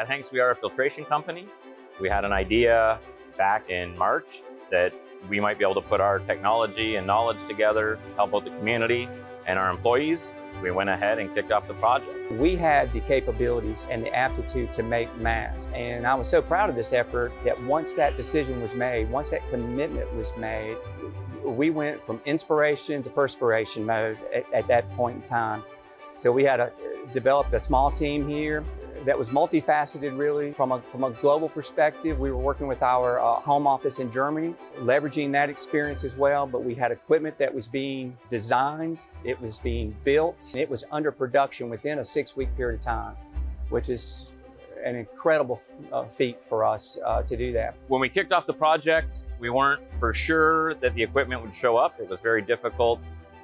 At Hengst, we are a filtration company. We had an idea back in March that we might be able to put our technology and knowledge together, help out the community and our employees. We went ahead and kicked off the project. We had the capabilities and the aptitude to make masks. And I was so proud of this effort that once that decision was made, once that commitment was made, we went from inspiration to perspiration mode at, at that point in time. So we had a, developed a small team here that was multifaceted really from a, from a global perspective. We were working with our uh, home office in Germany, leveraging that experience as well, but we had equipment that was being designed, it was being built, it was under production within a six week period of time, which is an incredible uh, feat for us uh, to do that. When we kicked off the project, we weren't for sure that the equipment would show up. It was very difficult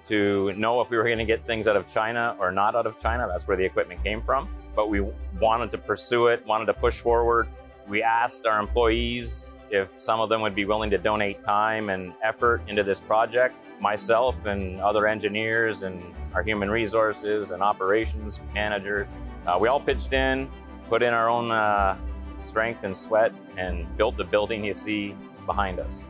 to know if we were going to get things out of China or not out of China. That's where the equipment came from. But we wanted to pursue it, wanted to push forward. We asked our employees if some of them would be willing to donate time and effort into this project. Myself and other engineers and our human resources and operations manager, uh, we all pitched in, put in our own uh, strength and sweat, and built the building you see behind us.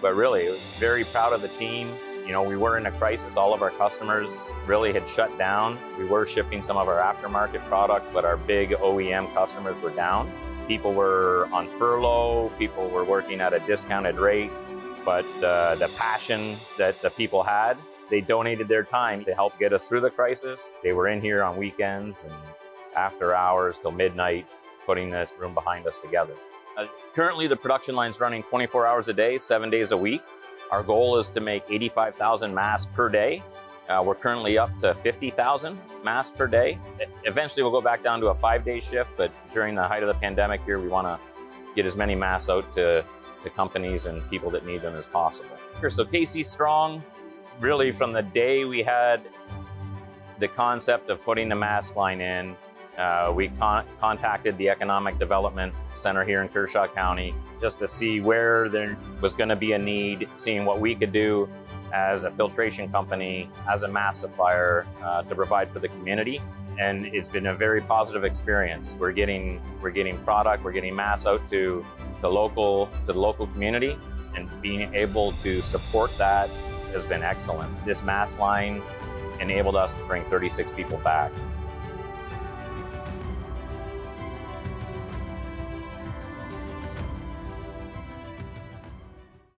But really, very proud of the team. You know, we were in a crisis. All of our customers really had shut down. We were shipping some of our aftermarket product, but our big OEM customers were down. People were on furlough. People were working at a discounted rate. But uh, the passion that the people had, they donated their time to help get us through the crisis. They were in here on weekends and after hours till midnight, putting this room behind us together. Uh, currently, the production line's running 24 hours a day, seven days a week. Our goal is to make 85,000 masks per day. Uh, we're currently up to 50,000 masks per day. Eventually, we'll go back down to a five-day shift, but during the height of the pandemic here, we want to get as many masks out to, to companies and people that need them as possible. So KC Strong, really from the day we had the concept of putting the mask line in, uh, we con contacted the Economic Development Center here in Kershaw County just to see where there was going to be a need, seeing what we could do as a filtration company, as a mass supplier uh, to provide for the community. And it's been a very positive experience. We're getting we're getting product, we're getting mass out to the local to the local community, and being able to support that has been excellent. This mass line enabled us to bring 36 people back